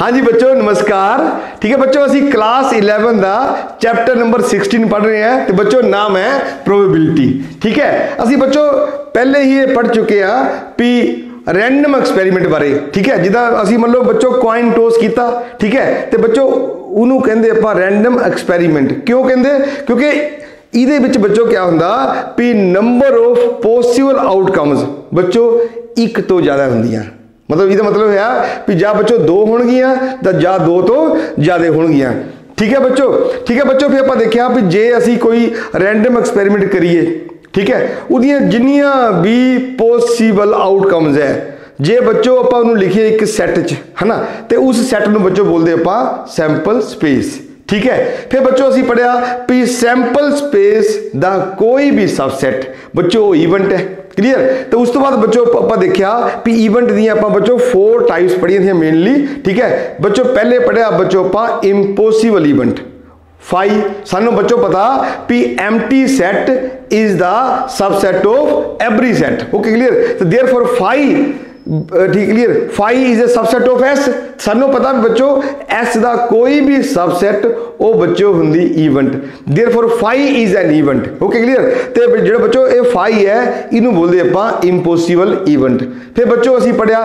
ਹਾਂਜੀ ਬੱਚੋ, ਨਮਸਕਾਰ। ਠੀਕ ਹੈ ਬੱਚੋ, ਅਸੀਂ ਕਲਾਸ 11 ਦਾ ਚੈਪਟਰ ਨੰਬਰ 16 ਪੜ੍ਹ ਰਹੇ ਹਾਂ ਤੇ ਬੱਚੋ, ਨਾਮ ਹੈ ਪ੍ਰੋਬੇਬਿਲਿਟੀ ਠੀਕ ਹੈ? ਅਸੀਂ ਬੱਚੋ, ਪਹਿਲੇ ਹੀ ਇਹ ਪੜ੍ਹ ਚੁੱਕੇ ਆ ਵੀ ਰੈਂਡਮ ਐਕਸਪੈਰੀਮੈਂਟ ਬਾਰੇ। ਠੀਕ ਹੈ? ਜਿੱਦਾਂ ਅਸੀਂ ਮੰਨ ਲਓ ਬੱਚੋ ਕੋਇਨ ਟੋਸ ਕੀਤਾ। ਠੀਕ ਹੈ? ਤੇ ਬੱਚੋ, ਉਹਨੂੰ ਕਹਿੰਦੇ ਆਪਾਂ ਰੈਂਡਮ ਐਕਸਪੈਰੀਮੈਂਟ ਕਿਉਂ ਕਹਿੰਦੇ? ਕਿਉਂਕਿ ਇਹਦੇ ਵਿੱਚ ਬੱਚੋ ਕੀ ਹੁੰਦਾ ਵੀ ਨੰਬਰ ਆਫ ਪੋਸੀਬਲ ਆਊਟਕਮਸ ਬੱਚੋ, ਇੱਕ ਤੋਂ ਜ਼ਿਆਦਾ ਹੁੰਦੀਆਂ। ਮਤਲਬ ਇਹਦਾ ਮਤਲਬ ਹੋਇਆ ਵੀ ਜਾਂ ਬੱਚੋ ਦੋ ਹੋਣਗੀਆਂ ਤਾਂ ਜਾਂ ਦੋ ਤੋਂ ਜ਼ਿਆਦਾ ਹੋਣਗੀਆਂ। ਠੀਕ ਹੈ ਬੱਚੋ? ਠੀਕ ਹੈ ਬੱਚੋ, ਫਿਰ ਆਪਾਂ ਦੇਖਿਆ ਵੀ ਜੇ ਅਸੀਂ ਕੋਈ ਰੈਂਡਮ ਐਕਸਪੈਰੀਮੈਂਟ ਕਰੀਏ, ਠੀਕ ਹੈ, ਉਹਦੀਆਂ ਜਿੰਨੀਆਂ ਵੀ ਪੋਸੀਬਲ ਆਊਟਕਮਸ ਹੈ, ਜੇ ਬੱਚੋ ਆਪਾਂ ਉਹਨੂੰ ਲਿਖੀਏ ਇੱਕ ਸੈੱਟ 'ਚ, ਹਨਾ, ਤੇ ਉਸ ਸੈੱਟ ਨੂੰ ਬੱਚੋ ਬੋਲਦੇ ਆਪਾਂ ਸੈਂਪਲ ਸਪੇਸ ਠੀਕ ਹੈ। ਫਿਰ ਬੱਚੋ ਅਸੀਂ ਪੜਿਆ ਵੀ ਸੈਂਪਲ ਸਪੇਸ ਦਾ ਕੋਈ ਵੀ ਸਬਸੈਟ ਬੱਚੋ ਇਵੈਂਟ ਹੈ। ਕਲੀਅਰ ਤੇ ਉਸ ਤੋਂ ਬਾਅਦ ਬੱਚੋ ਆਪਾਂ ਦੇਖਿਆ ਵੀ ਇਵੈਂਟ ਦੀਆਂ ਆਪਾਂ ਬੱਚੋ 4 ਟਾਈਪਸ ਪੜੀਆਂ ਥੀਆਂ ਮੇਨਲੀ ਠੀਕ ਹੈ ਬੱਚੋ ਪਹਿਲੇ ਪੜਿਆ ਬੱਚੋ ਆਪਾਂ ਇੰਪੋਸੀਬਲ ਇਵੈਂਟ 5 ਸਾਨੂੰ ਬੱਚੋ ਪਤਾ ਵੀ empty set is the subset of every set okay clear ਤੇ देयरफॉर 5 ਠੀਕ clear 5 is a subset of S ਸਾਨੂੰ ਪਤਾ ਵੀ ਬੱਚੋ S ਦਾ ਕੋਈ ਵੀ ਸਬਸੈਟ ਉਹ ਬੱਚੋ ਹੁੰਦੀ event therefore 5 is an event okay clear ਤੇ ਜਿਹੜਾ ਬੱਚੋ ਇਹ 5 ਹੈ ਇਹਨੂੰ ਬੋਲਦੇ ਆਪਾਂ ਇੰਪੋਸੀਬਲ ਇਵੈਂਟ ਫਿਰ ਬੱਚੋ ਅਸੀਂ ਪੜਿਆ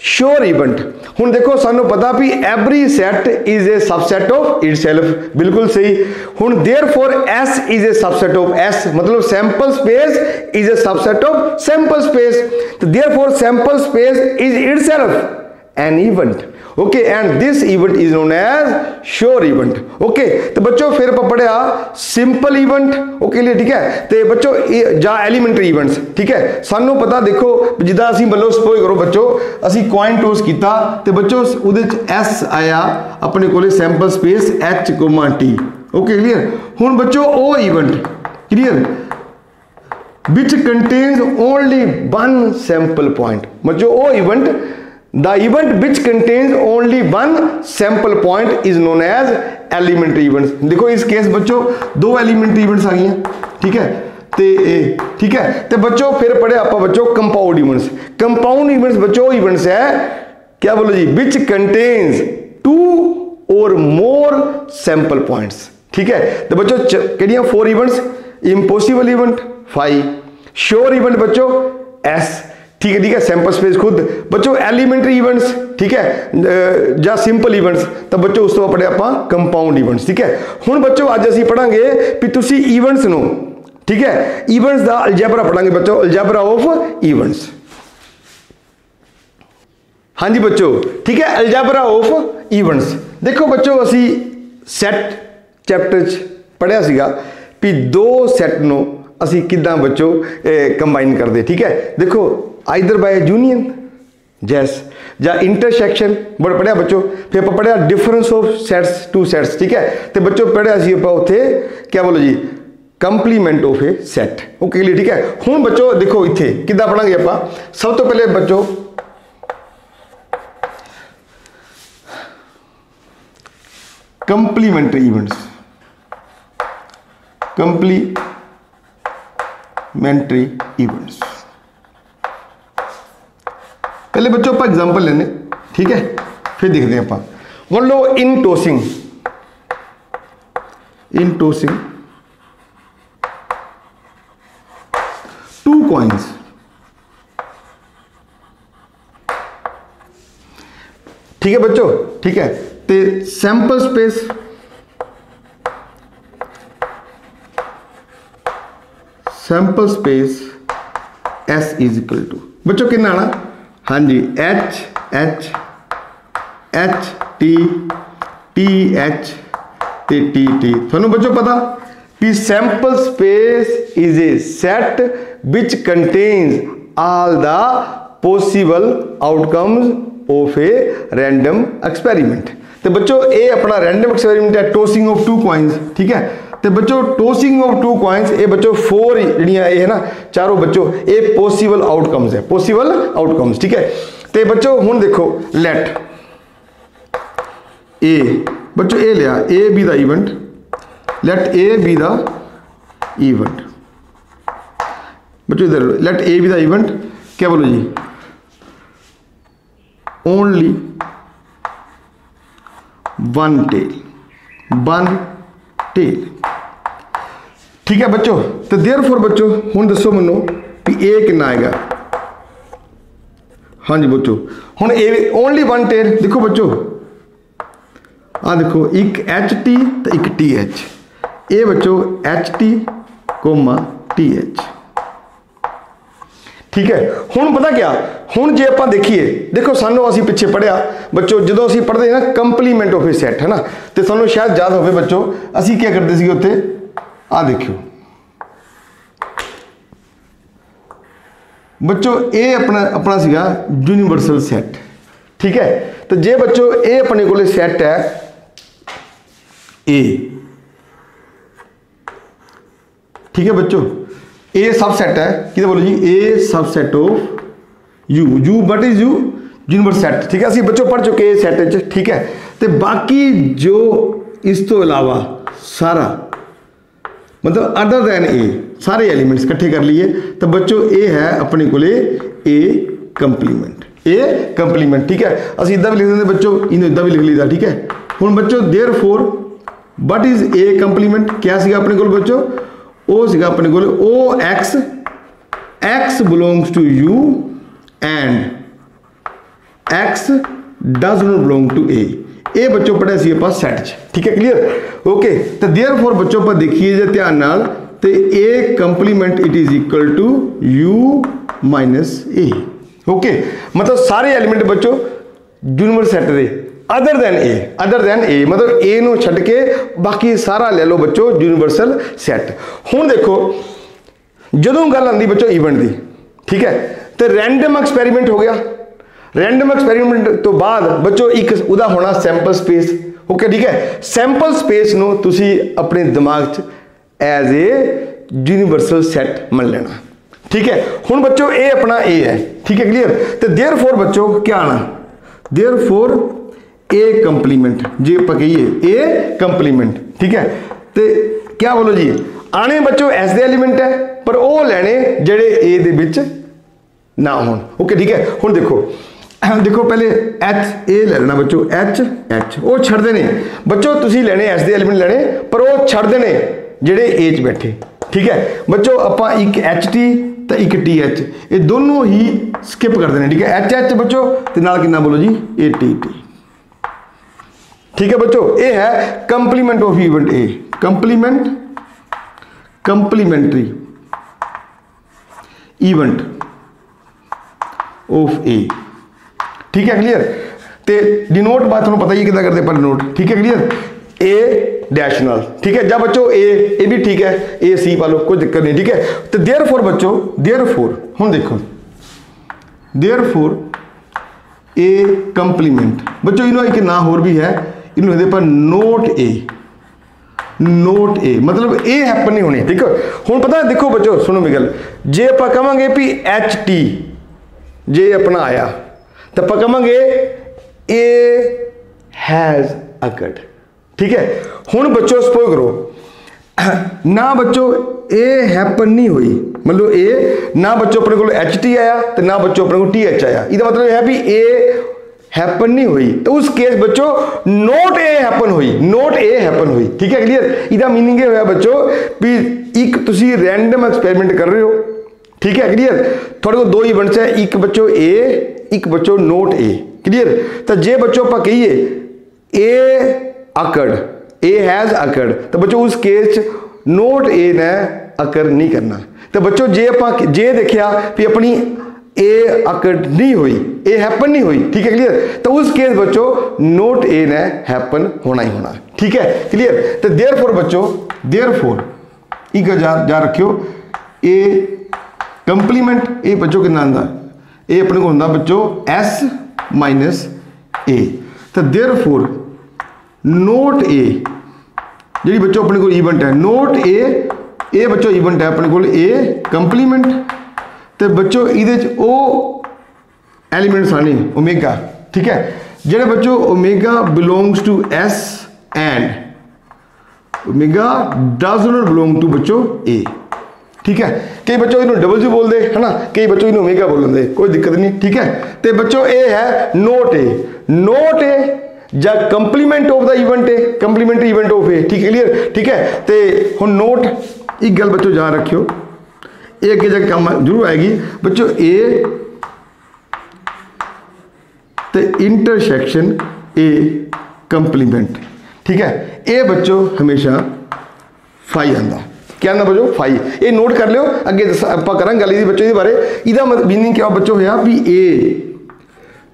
श्योर इवेंट हूँ देखो सू पता भी every set is a subset of itself बिल्कुल सही। हूँ therefore S is a subset of S मतलब sample space is a subset of sample space तो therefore sample space is itself an event okay and this event is known as sure event. Okay ਤੇ ਬੱਚੋ ਫਿਰ ਆਪਾਂ ਪੜਿਆ simple event okay ਲਈ ਠੀਕ ਹੈ ਤੇ ਬੱਚੋ ਜਾਂ ਐਲੀਮੈਂਟਰੀ ਇਵੈਂਟਸ ਠੀਕ ਹੈ ਸਾਨੂੰ ਪਤਾ ਦੇਖੋ ਜਿੱਦਾਂ ਅਸੀਂ ਮੱਲੋ ਸਪੋਜ਼ ਕਰੋ ਬੱਚੋ ਅਸੀਂ ਕੋਇਨ ਟੋਸ ਕੀਤਾ ਤੇ ਬੱਚੋ ਉਹਦੇ ਚ s ਆਇਆ ਆਪਣੇ ਕੋਲੇ sample space h, t. Okay clear ਹੁਣ ਬੱਚੋ ਉਹ event clear which contains only one sample point. ਬੱਚੋ ਉਹ event The event which contains only one sample point is known as elementary events. ਦੇਖੋ ਇਸ ਕੇਸ ਬੱਚੋ ਦੋ elementary events ਆ ਗਈਆਂ ਠੀਕ ਹੈ ਤੇ ਇਹ ਠੀਕ ਹੈ ਤੇ ਬੱਚੋ ਫਿਰ ਪੜਿਆ ਆਪਾਂ ਬੱਚੋ ਕੰਪਾਊਂਡ ਇਵੈਂਟਸ ਕੰਪਾਊਂਡ ਇਵੈਂਟਸ ਬੱਚੋ ਇਵੈਂਟਸ ਹੈ ਕੀ ਬੋਲੋ ਜੀ which contains two or more sample points ਠੀਕ ਹੈ ਤੇ ਬੱਚੋ ਕਿਹੜੀਆਂ four events impossible event 5 sure event ਬੱਚੋ S ਠੀਕ ਹੈ ਠੀਕ ਹੈ ਸੈਂਪਲ ਸਪੇਸ ਖੁਦ। ਬੱਚੋ ਐਲੀਮੈਂਟਰੀ ਇਵੈਂਟਸ ਠੀਕ ਹੈ ਜਾਂ ਸਿੰਪਲ ਇਵੈਂਟਸ ਤਾਂ ਬੱਚੋ, ਉਸ ਤੋਂ ਪੜਿਆ ਆਪਾਂ ਕੰਪਾਊਂਡ ਇਵੈਂਟਸ ਠੀਕ ਹੈ। ਹੁਣ ਬੱਚੋ, ਅੱਜ ਅਸੀਂ ਪੜਾਂਗੇ ਵੀ ਤੁਸੀਂ ਇਵੈਂਟਸ ਨੂੰ, ਠੀਕ ਹੈ ਇਵੈਂਟਸ ਦਾ ਅਲਜਬਰਾ ਪੜਾਂਗੇ ਬੱਚੋ ਅਲਜਬਰਾ ਆਫ ਇਵੈਂਟਸ ਹਾਂਜੀ ਬੱਚੋ, ਠੀਕ ਹੈ ਅਲਜਬਰਾ ਆਫ ਇਵੈਂਟਸ ਦੇਖੋ ਬੱਚੋ, ਅਸੀਂ ਸੈੱਟ ਚੈਪਟਰ ਚ ਪੜਿਆ ਸੀਗਾ ਵੀ ਦੋ ਸੈੱਟ ਨੂੰ ਅਸੀਂ ਕਿੱਦਾਂ ਬੱਚੋ ਕੰਬਾਈਨ ਕਰਦੇ, ਠੀਕ ਹੈ। ਦੇਖੋ ਆਈਦਰ ਬਾਈ ਯੂਨੀਅਨ, ਜੈਸ, ਜਾਂ ਇੰਟਰਸੈਕਸ਼ਨ, ਬੜ ਪੜਿਆ ਬੱਚੋ, ਫਿਰ ਆਪਾਂ ਪੜਿਆ difference of sets, two sets, ਠੀਕ ਹੈ? ਤੇ ਬੱਚੋ ਪੜਿਆ ਸੀ ਆਪਾਂ ਉੱਥੇ ਕੀ ਬੋਲੋ ਜੀ? Complement of a set, okay ਲਈ ਠੀਕ ਹੈ? ਹੁਣ ਬੱਚੋ ਦੇਖੋ ਇੱਥੇ, ਕਿੱਦਾਂ ਪੜਾਂਗੇ ਆਪਾਂ? ਸਭ ਤੋਂ ਪਹਿਲੇ ਬੱਚੋ, ਕੰਪਲੀਮੈਂਟਰੀ ਇਵੈਂਟਸ ਕੰਪਲੀਮੈਂਟਰੀ ਇਵੈਂਟਸ। पहले बच्चों आप एग्ज़ाम्पल लेने, ठीक है? फिर देखते हैं आप मान लो in tossing in tossing two coins ठीक है बच्चों? ठीक है? ते sample space sample space S is equal to बच्चों कितना आना? ਹਾਂਜੀ H H H T T H ਤੇ ਟੀ ਟੀ ਤੁਹਾਨੂੰ ਬੱਚੋ ਪਤਾ ਕਿ sample space is a set which contains all the possible outcomes of a random experiment ਤੇ ਬੱਚੋ ਇਹ ਆਪਣਾ ਰੈਂਡਮ ਐਕਸਪੈਰੀਮੈਂਟ ਹੈ ਟੋਸਿੰਗ ਆਫ ਟੂ coins ਠੀਕ ਹੈ ਤੇ ਬੱਚੋ ਟੋਸਿੰਗ ਆਫ ਟੂ ਕੋਇਨਸ ਇਹ ਬੱਚੋ 4 ਜਿਹੜੀਆਂ ਇਹ ਹੈ ਨਾ ਚਾਰੋਂ ਬੱਚੋ ਇਹ ਪੋਸੀਬਲ ਆਊਟਕਮਸ ਹੈ ਪੋਸੀਬਲ ਆਊਟਕਮਸ ਠੀਕ ਹੈ ਤੇ ਬੱਚੋ ਹੁਣ ਦੇਖੋ ਲੈਟ ਏ ਬੱਚੋ ਇਹ ਲਿਆ ਏ ਬੀ ਦਾ ਇਵੈਂਟ ਲੈਟ ਏ ਬੀ ਦਾ ਇਵੈਂਟ ਬੱਚੋ ਇਧਰ ਲੈਟ ਏ ਬੀ ਦਾ ਇਵੈਂਟ ਕੀ ਬੋਲੋ ਜੀ only one tail one tail ਠੀਕ ਹੈ ਬੱਚੋ ਤੇ देयरफॉर ਬੱਚੋ ਹੁਣ ਦੱਸੋ ਮੈਨੂੰ ਵੀ ਇਹ ਕਿੰਨਾ ਆਏਗਾ ਹਾਂਜੀ ਬੱਚੋ ਹੁਣ ਇਹ ਓਨਲੀ ਵਨ ਟੇਲ ਦੇਖੋ ਬੱਚੋ ਆ ਦੇਖੋ ਇੱਕ HT ਤੇ ਇੱਕ TH ਇਹ ਬੱਚੋ HT, TH ਠੀਕ ਹੈ ਹੁਣ ਪਤਾ ਕਿਆ ਹੁਣ ਜੇ ਆਪਾਂ ਦੇਖੀਏ ਦੇਖੋ ਸਾਨੂੰ ਅਸੀਂ ਪਿੱਛੇ ਪੜਿਆ ਬੱਚੋ ਜਦੋਂ ਅਸੀਂ ਪੜ੍ਹਦੇ ਹਾਂ ਨਾ ਕੰਪਲੀਮੈਂਟ ਆਫ ਅ ਸੈਟ ਹੈ ਨਾ ਤੇ ਸਾਨੂੰ ਸ਼ਾਇਦ ਯਾਦ ਹੋਵੇ ਬੱਚੋ ਅਸੀਂ ਕੀ ਕਰਦੇ ਸੀਗੇ ਉੱਥੇ ਆ ਦੇਖਿਓ ਬੱਚੋ ਇਹ ਆਪਣਾ ਆਪਣਾ ਸੀਗਾ ਯੂਨੀਵਰਸਲ ਸੈੱਟ ਠੀਕ ਹੈ ਤੇ ਜੇ ਬੱਚੋ ਇਹ ਆਪਣੇ ਕੋਲੇ ਸੈੱਟ ਹੈ A ਠੀਕ ਹੈ ਬੱਚੋ A ਸਬਸੈਟ ਹੈ ਕਿਹਦਾ ਬੋਲੋ ਜੀ A subset of U U what is U? Universe set ਠੀਕ ਹੈ ਅਸੀਂ ਬੱਚੋ ਪੜ ਚੁੱਕੇ ਇਹ ਸੈੱਟ ਵਿੱਚ ਠੀਕ ਹੈ ਤੇ ਬਾਕੀ ਜੋ ਇਸ ਤੋਂ ਇਲਾਵਾ ਸਾਰਾ ਮਤਲਬ ਅਦਰ ਦੈਨ A ਸਾਰੇ ਐਲੀਮੈਂਟਸ ਇਕੱਠੇ ਕਰ ਲਈਏ ਤਾਂ ਬੱਚੋ ਇਹ ਹੈ ਆਪਣੇ ਕੋਲੇ A ਕੰਪਲੀਮੈਂਟ A ਕੰਪਲੀਮੈਂਟ ਠੀਕ ਹੈ ਅਸੀਂ ਇਦਾਂ ਵੀ ਲਿਖ ਦਿੰਦੇ ਬੱਚੋ ਇਹਨੂੰ ਇਦਾਂ ਵੀ ਲਿਖ ਲਈਦਾ ਠੀਕ ਹੈ ਹੁਣ ਬੱਚੋ therefore what is A complement ਕਿਆ ਸੀਗਾ ਆਪਣੇ ਕੋਲ ਬੱਚੋ ਉਹ ਸੀਗਾ ਆਪਣੇ ਕੋਲ OX X belongs to U and X does not belong to A ਇਹ ਬੱਚੋ ਪੜਿਆ ਸੀ ਆਪਾਂ ਸੈੱਟ 'ਚ ਠੀਕ ਹੈ ਕਲੀਅਰ ਓਕੇ ਤੇ देयरफॉर ਬੱਚੋ ਆਪਾਂ ਦੇਖੀਏ ਜੇ ਧਿਆਨ ਨਾਲ ਤੇ A complement it is equal to U A okay ਮਤਲਬ ਸਾਰੇ ਐਲੀਮੈਂਟ ਬੱਚੋ ਯੂਨੀਵਰਸ ਸੈੱਟ ਦੇ other than A other than A ਮਤਲਬ A ਨੂੰ ਛੱਡ ਕੇ ਬਾਕੀ ਸਾਰਾ ਲੈ ਲਓ ਬੱਚੋ ਯੂਨੀਵਰਸਲ ਸੈੱਟ ਹੁਣ ਦੇਖੋ ਜਦੋਂ ਗੱਲ ਆਉਂਦੀ ਬੱਚੋ ਇਵੈਂਟ ਦੀ ਠੀਕ ਹੈ ਤੇ ਰੈਂਡਮ ਐਕਸਪੈਰੀਮੈਂਟ ਹੋ ਗਿਆ ਰੈਂਡਮ ਐਕਸਪੈਰੀਮੈਂਟ ਤੋਂ ਬਾਅਦ ਬੱਚੋ ਇੱਕ ਉਹਦਾ ਹੋਣਾ ਸੈਂਪਲ ਸਪੇਸ ਓਕੇ ਠੀਕ ਹੈ ਸੈਂਪਲ ਸਪੇਸ ਨੂੰ ਤੁਸੀਂ ਆਪਣੇ ਦਿਮਾਗ 'ਚ ਐਜ਼ ਅ ਯੂਨੀਵਰਸਲ ਸੈੱਟ ਮੰਨ ਲੈਣਾ ਠੀਕ ਹੈ ਹੁਣ ਬੱਚੋ ਇਹ ਆਪਣਾ A ਹੈ ਠੀਕ ਹੈ ਕਲੀਅਰ ਤੇ देयरफॉर ਬੱਚੋ ਕੀ ਆਣਾ देयरफॉर A ਕੰਪਲੀਮੈਂਟ ਜੇ ਆਪਾਂ ਕਹੀਏ A ਕੰਪਲੀਮੈਂਟ ਠੀਕ ਹੈ ਤੇ ਕੀ ਬੋਲੋ ਜੀ ਆਣੇ ਬੱਚੋ S ਦੇ ਐਲੀਮੈਂਟ ਹੈ ਪਰ ਉਹ ਲੈਣੇ ਜਿਹੜੇ A ਦੇ ਵਿੱਚ ਨਾ ਹੋਣ ਓਕੇ ਠੀਕ ਹੈ ਹੁਣ ਦੇਖੋ ਦੇਖੋ ਪਹਿਲੇ H, A ਲੈ ਲੈਣਾ ਬੱਚੋ, H H, ਉਹ ਛੱਡਦੇ ਨੇ। ਬੱਚੋ, ਤੁਸੀਂ ਲੈਣੇ, S ਦੇ ਐਲੀਮੈਂਟ ਲੈਣੇ, ਪਰ ਉਹ ਛੱਡਦੇ ਨੇ ਜਿਹੜੇ A 'ਚ ਬੈਠੇ। ਠੀਕ ਹੈ? ਬੱਚੋ, ਆਪਾਂ ਇੱਕ HT ਤੇ ਇੱਕ TH ਇਹ ਦੋਨੋਂ ਹੀ ਸਕਿਪ ਕਰਦੇ ਨੇ, ਠੀਕ ਹੈ? HH ਬੱਚੋ, ਤੇ ਨਾਲ ਕਿੰਨਾ ਬੋਲੋ ਜੀ? ATT ਠੀਕ ਹੈ ਬੱਚੋ? ਇਹ ਹੈ complement of event A complement complementary event of A ਠੀਕ ਹੈ ਕਲੀਅਰ ਤੇ ਡਿਨੋਟ ਬਾਤ ਤੁਹਾਨੂੰ ਪਤਾ ਹੀ ਹੈ ਕਿਦਾਂ ਕਰਦੇ ਪਰ ਡਿਨੋਟ ਠੀਕ ਹੈ ਕਲੀਅਰ A ਡੈਸ਼ ਨਾਲ ਠੀਕ ਹੈ ਜਾਂ ਬੱਚੋ A ਇਹ ਵੀ ਠੀਕ ਹੈ A C ਪਾ ਲਓ ਕੋਈ ਦਿੱਕਤ ਨਹੀਂ ਠੀਕ ਹੈ ਤੇ देयरफॉर ਬੱਚੋ देयरफॉर ਹੁਣ ਦੇਖੋ देयरफॉर A ਕੰਪਲੀਮੈਂਟ ਬੱਚੋ ਇਹਨੂੰ ਇੱਕ ਨਾਂ ਹੋਰ ਵੀ ਹੈ ਇਹਨੂੰ ਇਹਦੇ ਪਰ ਨੋਟ A ਨੋਟ A ਮਤਲਬ ਇਹ ਹੈਪਨ ਨਹੀਂ ਹੋਣੀ ਠੀਕ ਹੈ ਹੁਣ ਪਤਾ ਦੇਖੋ ਬੱਚੋ ਸੁਣੋ ਮੇਰੀ ਗੱਲ ਜੇ ਆਪਾਂ ਕਵਾਂਗੇ ਵੀ HT ਜੇ ਆਪਣਾ ਆਇਆ ਤਾਂ ਆਪਾਂ ਕਵਾਂਗੇ A has occurred ਠੀਕ ਹੈ ਹੁਣ ਬੱਚੋ ਸਪੋਜ਼ ਕਰੋ ਨਾ ਬੱਚੋ ਇਹ ਹੈਪਨ ਨਹੀਂ ਹੋਈ ਮਤਲਬ ਇਹ ਨਾ ਬੱਚੋ ਆਪਣੇ ਕੋਲ HT ਆਇਆ ਤੇ ਨਾ ਬੱਚੋ ਆਪਣੇ ਕੋਲ TH ਆਇਆ ਇਹਦਾ ਮਤਲਬ ਇਹ ਹੈ ਵੀ ਇਹ ਹੈਪਨ ਨਹੀਂ ਹੋਈ ਤਾਂ ਉਸ ਕੇਸ ਬੱਚੋ ਨੋਟ ਇਹ ਹੈਪਨ ਹੋਈ ਨੋਟ ਇਹ ਹੈਪਨ ਹੋਈ ਠੀਕ ਹੈ ਕਲੀਅਰ ਇਹਦਾ मीनिंग ਇਹ ਹੋਇਆ ਬੱਚੋ ਵੀ ਇੱਕ ਤੁਸੀਂ ਰੈਂਡਮ ਐਕਸਪੈਰੀਮੈਂਟ ਕਰ ਰਹੇ ਹੋ ठीक है क्लियर थोड़े को दो इवेंट्स है एक बचो ए एक बचो नोट ए क्लियर तो जे बच्चों आप कही ए अकड़ ए हैज़ अकड़ तो बच्चों उस केस नोट ए ने अकड़ नहीं करना। तो बच्चों जे आप जे देखा भी अपनी ए अकड़ नहीं हुई ए हैपन नहीं हुई, ठीक है क्लियर तो उस केस बच्चों नोट ए ने हैपन होना ही होना, ठीक है क्लियर तो देयर फोर बच्चों देयर फोर एक हज़ार जा रखियो ए ਕੰਪਲੀਮੈਂਟ ਇਹ ਬੱਚੋ ਕਿੰਨਾ ਆਂਦਾ ਇਹ ਆਪਣੇ ਕੋਲ ਹੁੰਦਾ ਬੱਚੋ S A ਤਾਂ देयरफॉर ਨੋਟ A ਜਿਹੜੀ ਬੱਚੋ ਆਪਣੇ ਕੋਲ ਇਵੈਂਟ ਹੈ ਨੋਟ A ਇਹ ਬੱਚੋ ਇਵੈਂਟ ਹੈ ਆਪਣੇ ਕੋਲ A ਕੰਪਲੀਮੈਂਟ ਤੇ ਬੱਚੋ ਇਹਦੇ ਚ ਉਹ ਐਲੀਮੈਂਟਸ ਆਣੇ ਓਮੇਗਾ ਠੀਕ ਹੈ ਜਿਹੜੇ ਬੱਚੋ omega belongs to S and omega does not belong to ਬੱਚੋ A ਠੀਕ ਹੈ? ਕਈ ਬੱਚੋ ਇਹਨੂੰ ਡਬਲ ਜੀ ਬੋਲਦੇ, ਹਨਾ? ਕਈ ਬੱਚੋ ਇਹਨੂੰ ਓਮੇਗਾ ਬੋਲਦੇ ਕੋਈ ਦਿੱਕਤ ਨਹੀਂ, ਠੀਕ ਹੈ? ਤੇ ਬੱਚੋ, ਇਹ ਹੈ ਨੋਟ ਏ ਨੋਟ ਏ ਜਾਂ complement of the event A complementary event of A ਠੀਕ ਕਲੀਅਰ ਠੀਕ ਹੈ? ਤੇ ਹੁਣ ਨੋਟ ਇੱਕ ਗੱਲ ਬੱਚੋ ਯਾਦ ਰੱਖਿਓ। ਇਹ ਅੱਗੇ ਜਾ ਕੇ ਕੰਮ ਜ਼ਰੂਰ ਆਏਗੀ। ਬੱਚੋ ਇਹ ਤੇ ਇੰਟਰਸੈਕਸ਼ਨ ਏ ਕੰਪਲੀਮੈਂਟ ਠੀਕ ਹੈ? ਇਹ ਬੱਚੋ ਹਮੇਸ਼ਾ ਫਾਈ ਆਂਦਾ। ਕੀ ਆਂਦਾ ਬੱਚੋ ਫਾਈ ਇਹ ਨੋਟ ਕਰ ਲਿਓ ਅੱਗੇ ਦੱਸ- ਆਪਾਂ ਕਰਾਂਗੇ ਗੱਲ ਇਹਦੀ ਬੱਚੋ ਇਹਦੇ ਬਾਰੇ। ਇਹਦਾ ਮੀਨਿੰਗ ਕਿਆ ਬੱਚੋ ਹੋਇਆ? ਵੀ ਇਹ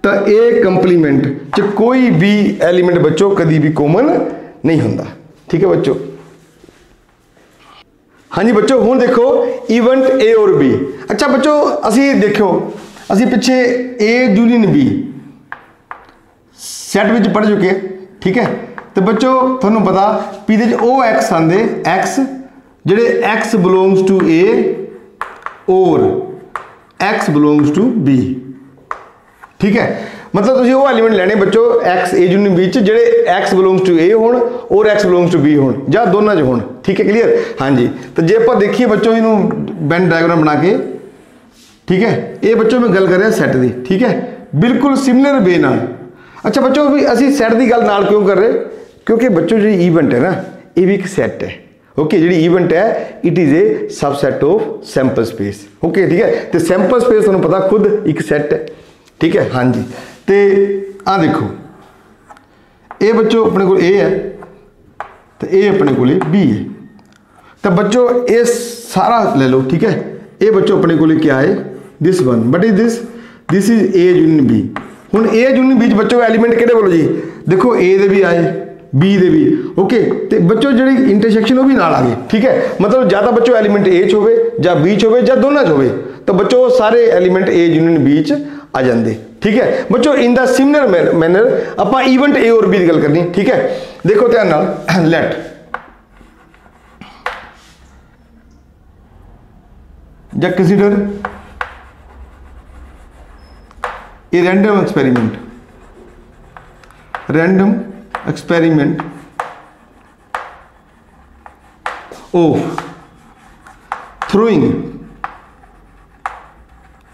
ਤਾਂ ਇਹ ਕੰਪਲੀਮੈਂਟ ਚ ਕੋਈ ਵੀ ਐਲੀਮੈਂਟ ਬੱਚੋ ਕਦੀ ਵੀ ਕਾਮਨ ਨਹੀਂ ਹੁੰਦਾ। ਠੀਕ ਹੈ ਬੱਚੋ? ਹਾਂਜੀ ਬੱਚੋ ਹੁਣ ਦੇਖੋ ਇਵੈਂਟ A ਔਰ B ਅੱਛਾ ਬੱਚੋ ਅਸੀਂ ਦੇਖਿਓ ਅਸੀਂ ਪਿੱਛੇ A ਯੂਨੀਅਨ B ਸੈੱਟ ਵਿੱਚ ਪੜ ਚੁੱਕੇ ਹਾਂ, ਠੀਕ ਹੈ? ਤੇ ਬੱਚੋ ਤੁਹਾਨੂੰ ਪਤਾ ਵੀ ਦੇ ਚ ਉਹ x ਆਂਦੇ x ਜਿਹੜੇ x ਬਿਲੋਂਗਸ ਟੂ A ਔਰ x ਬਿਲੋਂਗਸ ਟੂ B. ਠੀਕ ਹੈ? ਮਤਲਬ ਤੁਸੀਂ ਉਹ ਐਲੀਮੈਂਟ ਲੈਣੇ ਬੱਚੋ, x, a ਯੂਨੀਅਨ ਵਿੱਚ ਜਿਹੜੇ x ਬਿਲੋਂਗਸ ਟੂ a ਹੋਣ ਔਰ x ਬਿਲੋਂਗਸ ਟੂ b ਹੋਣ, ਜਾਂ ਦੋਨਾਂ ਚ ਹੋਣ। ਠੀਕ ਹੈ ਕਲੀਅਰ ਹਾਂਜੀ। ਤਾਂ ਜੇ ਆਪਾਂ ਦੇਖੀਏ ਬੱਚੋ ਇਹਨੂੰ ਬੈਨ ਡਾਇਗਰਾਮ ਬਣਾ ਕੇ, ਠੀਕ ਹੈ? ਇਹ ਬੱਚੋ ਮੈਂ ਗੱਲ ਕਰ ਰਿਹਾ ਸੈੱਟ ਦੀ, ਠੀਕ ਹੈ? ਬਿਲਕੁਲ ਸਿਮਿਲਰ ਵੇ ਨਾਲ। ਅੱਛਾ ਬੱਚੋ ਵੀ ਅਸੀਂ ਸੈੱਟ ਦੀ ਗੱਲ ਨਾਲ ਕਿਉਂ ਕਰ ਰਹੇ? ਕਿਉਂਕਿ ਬੱਚੋ ਜਿਹੜੀ ਇਵੈਂਟ ਹੈ ਨਾ, ਇਹ ਵੀ ਇੱਕ ਸੈੱਟ ਹੈ। ਓਕੇ ਜਿਹੜੀ ਇਵੈਂਟ ਹੈ it is a subset of sample space okay ਠੀਕ ਹੈ? ਤੇ ਸੈਂਪਲ ਸਪੇਸ ਤੁਹਾਨੂੰ ਪਤਾ ਖੁਦ ਇੱਕ ਸੈੱਟ ਹੈ। ਠੀਕ ਹੈ? ਹਾਂਜੀ। ਤੇ ਆ ਦੇਖੋ। ਇਹ ਬੱਚੋ ਆਪਣੇ ਕੋਲ A ਹੈ। ਤੇ ਇਹ ਆਪਣੇ ਕੋਲੇ B ਹੈ। ਤਾਂ ਬੱਚੋ, ਇਹ ਸਾਰਾ ਲੈ ਲਓ, ਠੀਕ ਹੈ? ਇਹ ਬੱਚੋ ਆਪਣੇ ਕੋਲੇ ਕੀ ਹੈ? This one. But is this? This is A union B. ਹੁਣ A union B ਚ ਬੱਚੋ ਐਲੀਮੈਂਟ ਕਿਹੜੇ ਬੋਲੋ ਜੀ? ਦੇਖੋ, A ਦੇ ਵੀ ਆਏ। ਬੀ ਦੇ ਵੀ। ਓਕੇ ਤੇ ਬੱਚੋ, ਜਿਹੜੀ ਇੰਟਰਸੈਕਸ਼ਨ ਉਹ ਵੀ ਨਾਲ ਆ ਗਈ। ਠੀਕ ਹੈ? ਮਤਲਬ ਜਾਂ ਤਾਂ ਬੱਚੋ ਐਲੀਮੈਂਟ A ਚ ਹੋਵੇ ਜਾਂ B ਚ ਹੋਵੇ ਜਾਂ ਦੋਨਾਂ ਚ ਹੋਵੇ, ਤਾਂ ਬੱਚੋ ਸਾਰੇ ਐਲੀਮੈਂਟ A ਯੂਨੀਅਨ B ਚ ਆ ਜਾਂਦੇ। ਠੀਕ ਹੈ? ਬੱਚੋ ਇਨ ਦਾ ਸਿਮਿਲਰ ਮੈਨਰ ਆਪਾਂ ਇਵੈਂਟ A ਔਰ B ਦੀ ਗੱਲ ਕਰਨੀ ਠੀਕ ਹੈ? ਦੇਖੋ ਧਿਆਨ ਨਾਲ। ਲੈਟ ਜਾਂ ਕੰਸੀਡਰ ਇਹ random experiment random experiment of throwing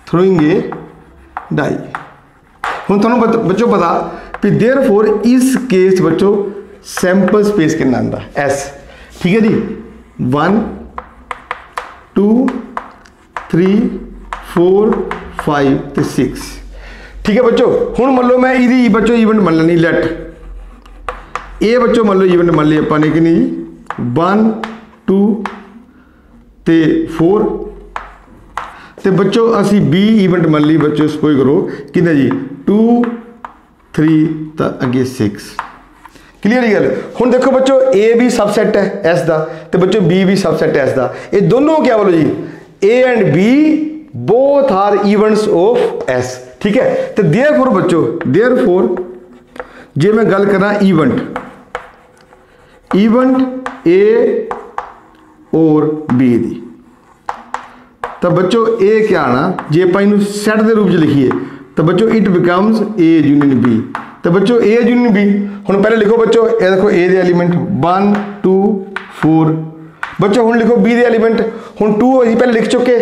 throwing a die ਹੁਣ ਤੁਹਾਨੂੰ ਪਤਾ- ਬੱਚੋ ਪਤਾ ਵੀ देयरफॉर ਇਸ ਕੇਸ ਬੱਚੋ ਸੈਂਪਲ ਸਪੇਸ ਕਿੰਨਾ ਆਂਦਾ S ਠੀਕ ਹੈ ਜੀ 1 2 3 4 5 ਤੇ 6 ਠੀਕ ਹੈ ਬੱਚੋ ਹੁਣ ਮੰਨ ਲਓ ਮੈਂ ਇਹਦੀ ਬੱਚੋ ਇਵੈਂਟ ਮੰਨ ਲੈਣੀ ਲੈਟ ਇਹ ਬੱਚੋ ਮੰਨ ਲਓ ਈਵੈਂਟ ਮੰਨ ਲਈ ਆਪਾਂ ਨੇ ਕਿ ਨਹੀਂ 1 2 ਤੇ 4 ਤੇ ਬੱਚੋ, ਅਸੀਂ B ਈਵੈਂਟ ਮੰਨ ਲਈ ਬੱਚੋ ਸਪੋਜ਼ ਕਰੋ ਕਿੰਨਾ ਜੀ? 2 3 ਤਾਂ ਅੱਗੇ 6 ਕਲੀਅਰ ਹੀ ਗੱਲ? ਹੁਣ ਦੇਖੋ ਬੱਚੋ, A ਵੀ ਸਬਸੈਟ ਹੈ S ਦਾ, ਤੇ ਬੱਚੋ B ਵੀ ਸਬਸੈਟ ਹੈ S ਦਾ। ਇਹ ਦੋਨੋਂ ਕੀ ਬੋਲੋ ਜੀ? A and B both are events of S ਠੀਕ ਹੈ? ਤੇ therefore ਬੱਚੋ, therefore, ਜੇ ਮੈਂ ਗੱਲ ਕਰਾਂ ਈਵੈਂਟ ਇਵੈਂਟ A ਔਰ B ਦੀ। ਤਾਂ ਬੱਚੋ ਇਹ ਕੀ ਆਣਾ ਜੇ ਆਪਾਂ ਇਹਨੂੰ ਸੈੱਟ ਦੇ ਰੂਪ ਚ ਲਿਖੀਏ, ਤਾਂ ਬੱਚੋ it becomes A union B ਤਾਂ ਬੱਚੋ, A ਯੂਨੀਅਨ B, ਹੁਣ ਪਹਿਲੇ ਲਿਖੋ ਬੱਚੋ, ਇਹ ਦੇਖੋ A ਦੇ ਐਲੀਮੈਂਟ 1 2 4 ਬੱਚੋ, ਹੁਣ ਲਿਖੋ B ਦੇ ਐਲੀਮੈਂਟ ਹੁਣ 2 ਅਸੀਂ ਪਹਿਲੇ ਲਿਖ ਚੁੱਕੇ।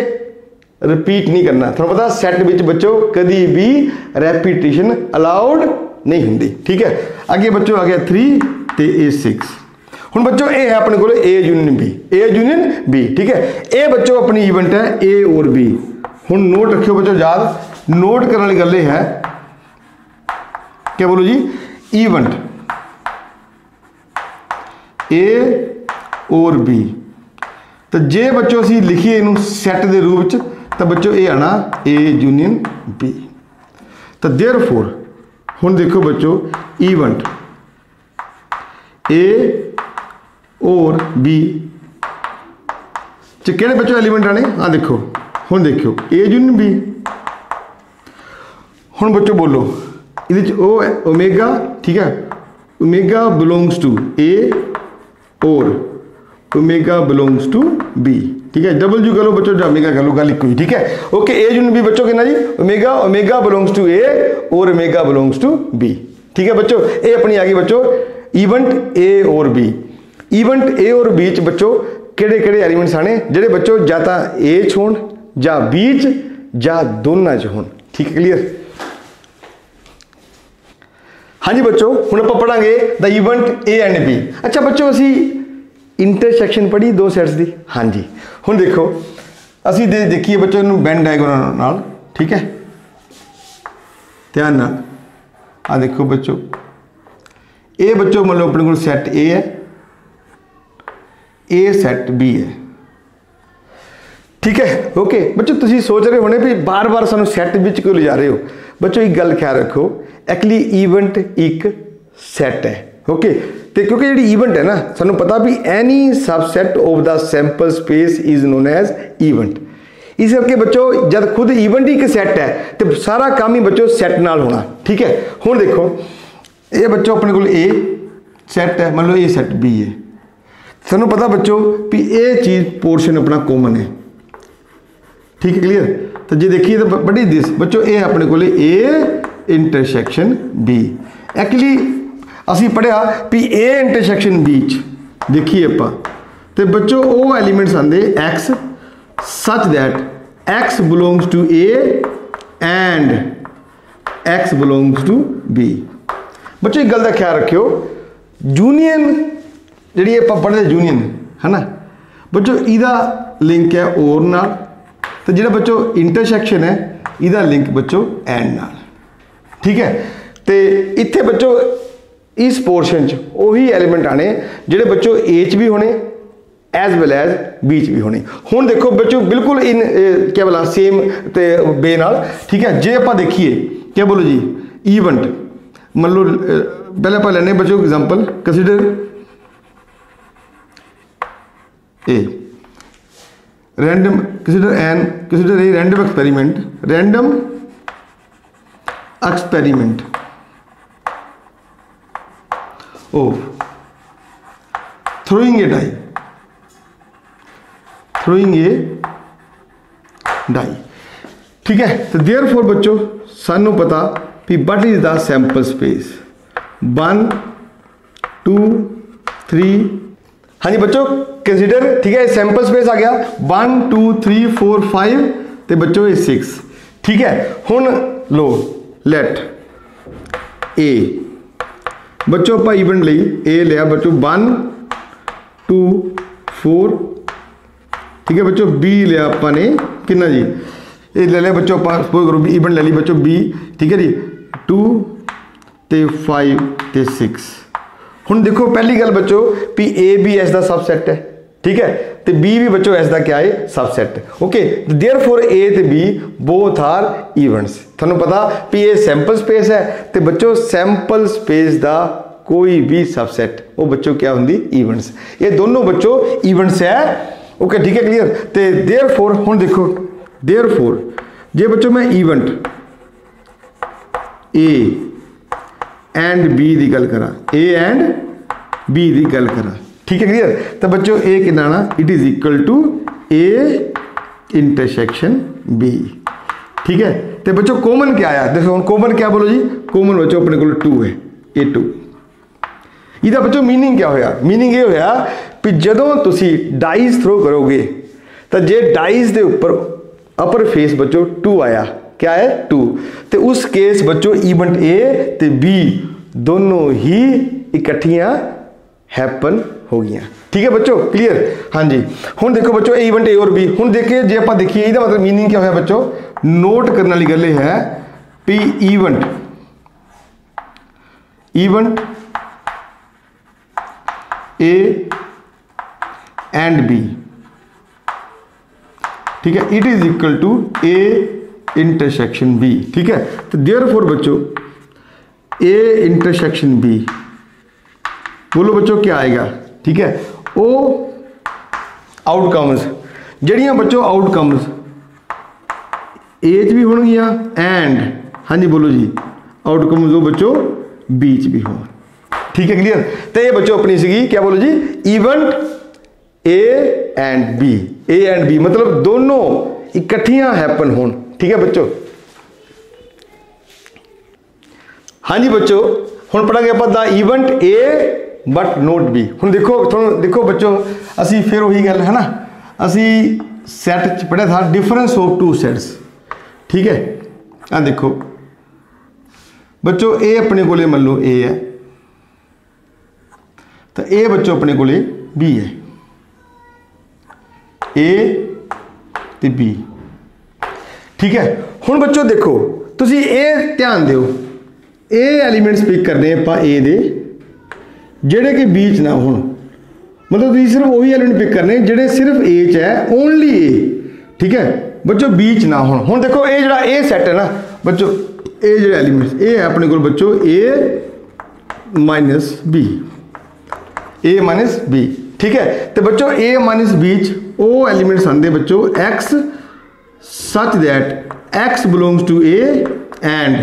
ਰਿਪੀਟ ਨਹੀਂ ਕਰਨਾ। ਤੁਹਾਨੂੰ ਪਤਾ ਸੈੱਟ ਵਿੱਚ ਬੱਚੋ, ਕਦੀ ਵੀ ਰੈਪੀਟੀਸ਼ਨ ਅਲਾਉਡ ਨਹੀਂ ਹੁੰਦੀ। ਠੀਕ ਹੈ? ਅੱਗੇ ਬੱਚੋ ਆ ਗਿਆ 3 ਤੇ ਇਹ 6 ਹੁਣ ਬੱਚੋ ਇਹ ਹੈ ਆਪਣੇ ਕੋਲ A union B A union B ਠੀਕ ਹੈ ਇਹ ਬੱਚੋ ਆਪਣੀ ਇਵੈਂਟ ਹੈ A ਔਰ B ਹੁਣ ਨੋਟ ਰੱਖਿਓ ਬੱਚੋ ਯਾਦ ਨੋਟ ਕਰਨ ਵਾਲੀ ਗੱਲ ਇਹ ਹੈ ਕੀ ਬੋਲੋ ਜੀ ਇਵੈਂਟ A ਔਰ B ਤਾਂ ਜੇ ਬੱਚੋ ਅਸੀਂ ਲਿਖੀਏ ਇਹਨੂੰ ਸੈੱਟ ਦੇ ਰੂਪ ਚ ਤਾਂ ਬੱਚੋ ਇਹ ਆਣਾ A ਯੂਨੀਅਨ B ਤਾਂ देयरफॉर ਹੁਣ ਦੇਖੋ ਬੱਚੋ ਇਵੈਂਟ A ਔਰ B. ਚ ਕਿਹੜੇ ਬੱਚੋ ਐਲੀਮੈਂਟ ਆਣੇ ਆ ਦੇਖੋ ਹੁਣ ਦੇਖਿਓ A ਯੂਨੀਅਨ B. ਹੁਣ ਬੱਚੋ ਬੋਲੋ ਇਹਦੇ ਚ ਉਹ ਹੈ ਓਮੇਗਾ ਠੀਕ ਹੈ ਓਮੇਗਾ ਬਿਲੋਂਗਸ ਟੂ A ਔਰ ਓਮੇਗਾ ਬਿਲੋਂਗਸ ਟੂ B ਠੀਕ ਹੈ ਡਬਲ ਯੂ ਕਹ ਲੋ ਬੱਚੋ ਜਾਂ ਓਮੇਗਾ ਕਹ ਲੋ ਗੱਲ ਇੱਕੋ ਹੀ ਠੀਕ ਹੈ ਓਕੇ A ਯੂਨੀਅਨ B ਬੱਚੋ ਕਿੰਨਾ ਜੀ omega omega belongs to A ਔਰ ਓਮੇਗਾ ਬਿਲੋਂਗਸ ਟੂ B ਠੀਕ ਹੈ ਬੱਚੋ ਇਹ ਆਪਣੀ ਆ ਗਈ ਬੱਚੋ ਇਵੈਂਟ A ਔਰ B. ਇਵੈਂਟ A ਔਰ B ਚ ਬੱਚੋ ਕਿਹੜੇ ਕਿਹੜੇ ਐਲੀਮੈਂਟਸ ਆਣੇ ਜਿਹੜੇ ਬੱਚੋ ਜਾਂ ਤਾਂ A ਚ ਹੋਣ ਜਾਂ B ਚ ਜਾਂ ਦੋਨਾਂ ਚ ਹੋਣ। ਠੀਕ ਕਲੀਅਰ ਹਾਂਜੀ ਬੱਚੋ, ਹੁਣ ਆਪਾਂ ਪੜਾਂਗੇ the event A and B ਅੱਛਾ ਬੱਚੋ, ਅਸੀਂ ਇੰਟਰਸੈਕਸ਼ਨ ਪੜ੍ਹੀ ਦੋ ਸੈਟਸ ਦੀ। ਹਾਂਜੀ। ਹੁਣ ਦੇਖੋ, ਅਸੀਂ ਦੇ ਦੇਖੀਏ ਬੱਚੋ ਇਹਨੂੰ ਬੈਨ ਡਾਇਗੋਨਲ ਨਾਲ। ਠੀਕ ਹੈ? ਧਿਆਨ ਨਾਲ। ਆ ਦੇਖੋ ਬੱਚੋ। ਇਹ ਬੱਚੋ ਮੰਨ ਲਓ ਆਪਣੇ ਕੋਲ ਸੈੱਟ A ਹੈ। ਇਹ ਸੈੱਟ B ਹੈ ਠੀਕ ਹੈ? ਓਕੇ ਬੱਚੋ, ਤੁਸੀਂ ਸੋਚ ਰਹੇ ਹੋਣੇ ਵੀ ਬਾਰ-ਬਾਰ ਸਾਨੂੰ ਸੈੱਟ ਵਿੱਚ ਕਿਉਂ ਲਿਜਾ ਰਹੇ ਹੋ? ਬੱਚੋ, ਇੱਕ ਗੱਲ ਖਿਆਲ ਰੱਖੋ ਐਕਚੁਅਲੀ ਇਵੈਂਟ ਇੱਕ ਸੈੱਟ ਹੈ। ਓਕੇ ਤੇ ਕਿਉਂਕਿ ਜਿਹੜੀ ਇਵੈਂਟ ਹੈ ਨਾ, ਸਾਨੂੰ ਪਤਾ ਵੀ any subset of the sample space is known as event ਇਸ ਕਰਕੇ ਬੱਚੋ, ਜਦ ਖੁਦ ਇਵੈਂਟ ਹੀ ਇੱਕ ਸੈੱਟ ਹੈ, ਤੇ ਸਾਰਾ ਕੰਮ ਹੀ ਬੱਚੋ ਸੈੱਟ ਨਾਲ ਹੋਣਾ। ਠੀਕ ਹੈ? ਹੁਣ ਦੇਖੋ, ਇਹ ਬੱਚੋ ਆਪਣੇ ਕੋਲ A ਸੈੱਟ ਹੈ, ਮੰਨ ਲਓ ਇਹ ਸੈੱਟ B ਹੈ ਸਾਨੂੰ ਪਤਾ ਬੱਚੋ ਵੀ ਇਹ ਚੀਜ਼ ਪੋਰਸ਼ਨ ਆਪਣਾ ਕਾਮਨ ਹੈ। ਠੀਕ ਹੈ ਕਲੀਅਰ ਤਾਂ ਜੇ ਦੇਖੀਏ ਤਾਂ ਬ- ਬੜੀ ਦਿਸ। ਬੱਚੋ, ਇਹ ਆਪਣੇ ਕੋਲੇ A ਇੰਟਰਸੈਕਸ਼ਨ B ਐਕਚੁਅਲੀ ਅਸੀਂ ਪੜਿਆ ਵੀ A ਇੰਟਰਸੈਕਸ਼ਨ B ਚ, ਦੇਖੀਏ ਆਪਾਂ। ਤੇ ਬੱਚੋ, ਉਹ ਐਲੀਮੈਂਟਸ ਆਂਦੇ x, such that x belongs to A and x belongs to B ਬੱਚੋ, ਇੱਕ ਗੱਲ ਦਾ ਖਿਆਲ ਰੱਖਿਓ। ਯੂਨੀਅਨ ਜਿਹੜੀ ਆਪਾਂ ਪੜ੍ਹਦੇ ਯੂਨੀਅਨ ਹਨਾ? ਬੱਚੋ ਇਹਦਾ ਲਿੰਕ ਹੈ ਔਰ ਨਾਲ ਤੇ ਜਿਹੜਾ ਬੱਚੋ ਇੰਟਰਸੈਕਸ਼ਨ ਹੈ ਇਹਦਾ ਲਿੰਕ ਬੱਚੋ ਐਂਡ ਨਾਲ। ਠੀਕ ਹੈ? ਤੇ ਇੱਥੇ ਬੱਚੋ ਇਸ ਪੋਰਸ਼ਨ ਚ ਉਹੀ ਐਲੀਮੈਂਟ ਆਣੇ ਜਿਹੜੇ ਬੱਚੋ ਏ ਚ ਵੀ ਹੋਣੇ ਐਸ ਵੈਲ ਐਸ ਬੀ ਚ ਵੀ ਹੋਣੇ। ਹੁਣ ਦੇਖੋ ਬੱਚੋ ਬਿਲਕੁਲ ਇਨ ਕੀ ਬਲਾ ਸੇਮ ਤੇ ਬੇ ਨਾਲ। ਠੀਕ ਹੈ? ਜੇ ਆਪਾਂ ਦੇਖੀਏ ਕੀ ਬੋਲੋ ਜੀ? ਈਵੈਂਟ ਮੰਨ ਲਓ ਅਹ, ਪਹਿਲਾਂ ਆਪਾਂ ਲੈਣੇ ਬੱਚੋ example consider a random consider an consider a random experiment random experiment of throwing a die throwing a die ठीक है? तो देयर फॉर बच्चों, सानू पता भी what is the sample space one two three हाँ जी बच्चों ਕੰਸੀਡਰ ਠੀਕ ਹੈ ਸੈਂਪਲ ਸਪੇਸ ਆ ਗਿਆ 1 2 3 4 5 ਤੇ ਬੱਚੋ ਇਹ 6 ਠੀਕ ਹੈ ਹੁਣ ਲੋ ਲੈਟ A ਬੱਚੋ ਆਪਾਂ ਇਵੈਂਟ ਲਈ A ਲਿਆ ਬੱਚੋ 1 2 4 ਠੀਕ ਹੈ ਬੱਚੋ B ਲਿਆ ਆਪਾਂ ਨੇ ਕਿੰਨਾ ਜੀ ਇਹ ਲੈ ਲਿਆ ਬੱਚੋ ਆਪਾਂ ਸਪੋਜ਼ ਕਰੋ ਵੀ ਇਵੈਂਟ ਲੈ ਲਈ ਬੱਚੋ B ਠੀਕ ਹੈ ਜੀ 2 ਤੇ 5 ਤੇ 6 ਹੁਣ ਦੇਖੋ ਪਹਿਲੀ ਗੱਲ ਬੱਚੋ ਵੀ A ਵੀ S ਦਾ ਸਬਸੈਟ ਹੈ ਠੀਕ ਹੈ ਤੇ B ਵੀ ਬੱਚੋ S ਦਾ ਕਿਆ ਹੈ ਸਬਸੈਟ ਓਕੇ देयरफॉर A ਤੇ B ਬੋਥ ਆਰ ਇਵੈਂਟਸ ਤੁਹਾਨੂੰ ਪਤਾ ਵੀ ਇਹ ਸੈਂਪਲ ਸਪੇਸ ਹੈ ਤੇ ਬੱਚੋ ਸੈਂਪਲ ਸਪੇਸ ਦਾ ਕੋਈ ਵੀ ਸਬਸੈਟ ਉਹ ਬੱਚੋ ਕਿਆ ਹੁੰਦੀ ਇਵੈਂਟਸ ਇਹ ਦੋਨੋਂ ਬੱਚੋ ਇਵੈਂਟਸ ਹੈ ਓਕੇ ਠੀਕ ਹੈ ਕਲੀਅਰ ਤੇ देयरफॉर ਹੁਣ ਦੇਖੋ देयरफॉर ਜੇ ਬੱਚੋ ਮੈਂ ਇਵੈਂਟ A ਐਂਡ B ਦੀ ਗੱਲ ਕਰਾਂ A ਐਂਡ B ਦੀ ਗੱਲ ਕਰਾਂ ਠੀਕ ਹੈ ਕਲੀਅਰ ਤਾਂ ਬੱਚੋ A ਕਿੰਨਾ ਨਾ it is equal to A intersection B ਠੀਕ ਹੈ ਤੇ ਬੱਚੋ ਕਾਮਨ ਕੀ ਆਇਆ ਦੇਖੋ ਹੁਣ ਕਾਮਨ ਕੀ ਬੋਲੋ ਜੀ ਕਾਮਨ ਬੱਚੋ ਆਪਣੇ ਕੋਲ 2 ਹੈ A 2 ਇਹਦਾ ਬੱਚੋ मीनिंग ਕੀ ਹੋਇਆ मीनिंग ਇਹ ਹੋਇਆ ਕਿ ਜਦੋਂ ਤੁਸੀਂ ਡਾਈਸ ਥਰੋ ਕਰੋਗੇ ਤਾਂ ਜੇ ਡਾਈਸ ਦੇ ਉੱਪਰ ਅਪਰ ਫੇਸ ਬੱਚੋ 2 ਆਇਆ क्या है 2 ਤੇ ਉਸ ਕੇਸ ਬੱਚੋ ਇਵੈਂਟ A ਤੇ B ਦੋਨੋਂ ਹੀ ਇਕੱਠੀਆਂ ਹੈਪਨ ਹੋ ਗਈਆਂ ਠੀਕ ਹੈ ਬੱਚੋ ਕਲੀਅਰ ਹਾਂਜੀ ਹੁਣ ਦੇਖੋ ਬੱਚੋ ਇਹ ਇਵੈਂਟ A ਔਰ B ਹੁਣ ਦੇਖੀਏ ਜੇ ਆਪਾਂ ਦੇਖੀਏ ਇਹਦਾ ਮਤਲਬ मीनिंग ਕੀ ਹੋਇਆ ਬੱਚੋ ਨੋਟ ਕਰਨ ਵਾਲੀ ਗੱਲ ਇਹ ਹੈ ਵੀ event event A and B ठीक है it is equal to A intersection B ठीक है तो देयरफॉर बच्चों A इंटरसेक्शन B बोलो बच्चों क्या आएगा ਠੀਕ ਹੈ? ਉਹ ਆਊਟਕਮਸ ਜਿਹੜੀਆਂ ਬੱਚੋ ਆਊਟਕਮਸ ਏਜ ਵੀ ਹੋਣਗੀਆਂ ਐਂਡ ਹਾਂਜੀ ਬੋਲੋ ਜੀ ਆਊਟਕਮਸ ਉਹ ਬੱਚੋ ਬੀਚ ਵੀ ਹੋਣ। ਠੀਕ ਹੈ ਕਲੀਅਰ ਤੇ ਇਹ ਬੱਚੋ ਆਪਣੀ ਸੀਗੀ ਕੀ ਬੋਲੋ ਜੀ? Event A and B A and B ਮਤਲਬ ਦੋਨੋਂ ਇਕੱਠੀਆਂ ਹੈਪਨ ਹੋਣ। ਠੀਕ ਹੈ ਬੱਚੋ? ਹਾਂਜੀ ਬੱਚੋ, ਹੁਣ ਪੜਾਂਗੇ ਆਪਾਂ the event A but not B ਹੁਣ ਦੇਖੋ, ਤੁਹਾਨੂੰ ਦੇਖੋ ਬੱਚੋ, ਅਸੀਂ ਫਿਰ ਉਹੀ ਗੱਲ ਹੈ ਨਾ ਅਸੀਂ ਸੈੱਟ ਚ ਪੜਿਆ ਥਾ ਡਿਫਰੈਂਸ ਆਫ ਟੂ ਸੈਟਸ ਠੀਕ ਹੈ? ਆ ਦੇਖੋ। ਬੱਚੋ ਇਹ ਆਪਣੇ ਕੋਲੇ ਮੰਨ ਲਓ A ਹੈ। ਤਾਂ ਇਹ ਬੱਚੋ ਆਪਣੇ ਕੋਲੇ B ਹੈ। A ਤੇ B ਠੀਕ ਹੈ? ਹੁਣ ਬੱਚੋ ਦੇਖੋ, ਤੁਸੀਂ ਇਹ ਧਿਆਨ ਦਿਓ। ਇਹ ਐਲੀਮੈਂਟਸ ਪਿਕ ਕਰਨੇ ਆਪਾਂ A ਦੇ। ਜਿਹੜੇ ਕਿ B ਚ ਨਾ ਹੋਣ। ਮਤਲਬ ਤੁਸੀਂ ਸਿਰਫ ਉਹੀ ਐਲੀਮੈਂਟ ਪਿਕ ਕਰਨੇ, ਜਿਹੜੇ ਸਿਰਫ ਏ ਚ ਹੈ ਓਨਲੀ ਏ ਠੀਕ ਹੈ? ਬੱਚੋ B ਚ ਨਾ ਹੋਣ। ਹੁਣ ਦੇਖੋ, ਇਹ ਜਿਹੜਾ ਇਹ ਸੈੱਟ ਹੈ ਨਾ, ਬੱਚੋ ਇਹ ਜਿਹੜੇ ਐਲੀਮੈਂਟਸ ਇਹ ਹੈ ਆਪਣੇ ਕੋਲ ਬੱਚੋ, A minus B A minus B ਠੀਕ ਹੈ? ਤੇ ਬੱਚੋ, A ਮਾਈਨਸ B ਚ ਉਹ ਐਲੀਮੈਂਟਸ ਆਂਦੇ ਬੱਚੋ, x such that x belongs to A and,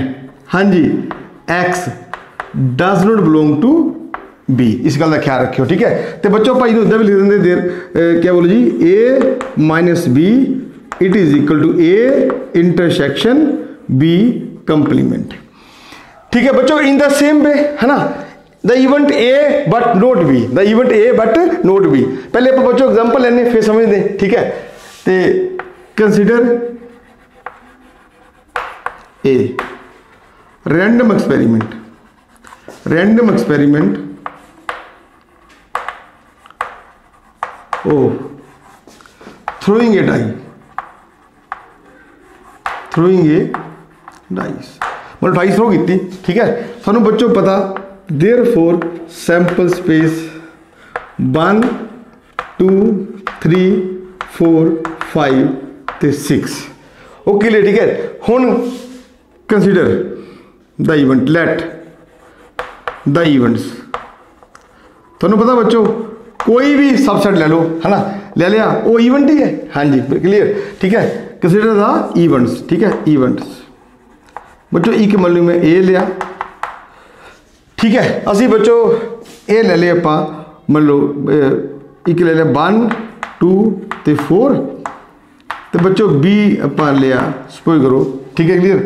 ਹਾਂਜੀ, x does not belong to B इस गल का ख्याल रखियो ठीक है? तो बच्चों, भाई इधर भी लिख देंगे देर क्या बोलो जी? A minus B it is equal to A intersection B complement ठीक है बच्चों इन द सेम वे है ना? The event A but not B the event A but not B पहले आप बच्चों एग्ज़ाम्पल लेने, फिर समझ दें ठीक है? तो consider a random experiment random experiment O throwing a die throwing a dice ਮਤਲਬ 28 ਥਰੋ ਕੀਤੀ ਠੀਕ ਹੈ ਸਾਨੂੰ ਬੱਚੋ ਪਤਾ देयरफॉर ਸੈਂਪਲ ਸਪੇਸ 1 2 3 4 5 ਤੇ 6 ਓਕੇ ਲੈ ਠੀਕ ਹੈ ਹੁਣ consider the event let the events ਤੁਹਾਨੂੰ ਪਤਾ ਬੱਚੋ ਕੋਈ ਵੀ ਸਬਸੈਟ ਲੈ ਲਓ, ਹਨਾ? ਲੈ ਲਿਆ, ਉਹ ਇਵੈਂਟ ਹੀ ਹੈ। ਹਾਂਜੀ ਕਲੀਅਰ ਠੀਕ ਹੈ? ਕੰਸੀਡਰ ਦਾ ਇਵੈਂਟਸ ਠੀਕ ਹੈ? ਇਵੈਂਟਸ ਬੱਚੋ, ਇੱਕ ਮੰਨ ਲਓ ਮੈਂ ਇਹ ਲਿਆ। ਠੀਕ ਹੈ? ਅਸੀਂ ਬੱਚੋ ਇਹ ਲੈ ਲਏ ਆਪਾਂ ਮੰਨ ਲਓ ਇੱਕ ਲੈ ਲਿਆ 1 2 ਤੇ 4 ਤੇ ਬੱਚੋ, B ਆਪਾਂ ਲਿਆ ਸਪੋਜ਼ ਕਰੋ, ਠੀਕ ਹੈ ਕਲੀਅਰ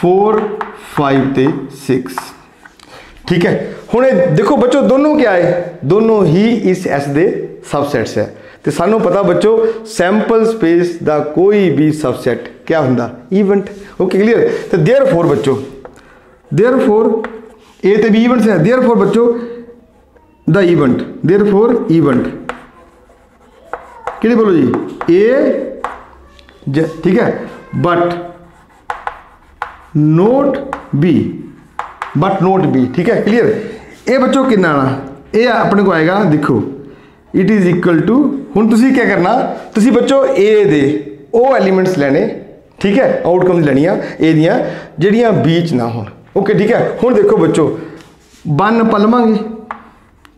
4 5 ਤੇ 6 ਠੀਕ ਹੈ ਹੁਣ ਇਹ ਦੇਖੋ ਬੱਚੋ ਦੋਨੋਂ ਕਿਆ ਹੈ ਦੋਨੋਂ ਹੀ ਇਸ S ਦੇ ਸਬਸੈਟਸ ਹੈ ਤੇ ਸਾਨੂੰ ਪਤਾ ਬੱਚੋ ਸੈਂਪਲ ਸਪੇਸ ਦਾ ਕੋਈ ਵੀ ਸਬਸੈਟ ਕਿਆ ਹੁੰਦਾ ਇਵੈਂਟ ਓਕੇ ਕਲੀਅਰ ਤੇ देयरफॉर ਬੱਚੋ देयरफॉर A ਤੇ B ਇਵੈਂਟਸ ਹੈ देयरफॉर ਬੱਚੋ ਦਾ ਇਵੈਂਟ देयरफॉर ਇਵੈਂਟ ਕਿਹੜੀ ਬੋਲੋ ਜੀ A ਜ- ਠੀਕ ਹੈ but not B but not B, ਠੀਕ ਹੈ? ਕਲੀਅਰ ਇਹ ਬੱਚੋ ਕਿੰਨਾ ਆਣਾ ਇਹ ਆਪਣੇ ਕੋ ਆਏਗਾ, ਦੇਖੋ। ਇਟ ਇਜ਼ ਇਕੁਅਲ ਟੂ ਹੁਣ ਤੁਸੀਂ ਕੀ ਕਰਨਾ? ਤੁਸੀਂ ਬੱਚੋ A ਦੇ ਉਹ ਐਲੀਮੈਂਟਸ ਲੈਣੇ, ਠੀਕ ਹੈ? ਆਊਟਕਮਸ ਲੈਣੀਆਂ, A ਦੀਆਂ, ਜਿਹੜੀਆਂ B ਚ ਨਾ ਹੋਣ। ਓਕੇ ਠੀਕ ਹੈ? ਹੁਣ ਦੇਖੋ ਬੱਚੋ 1 ਆਪਾਂ ਲਵਾਂਗੇ,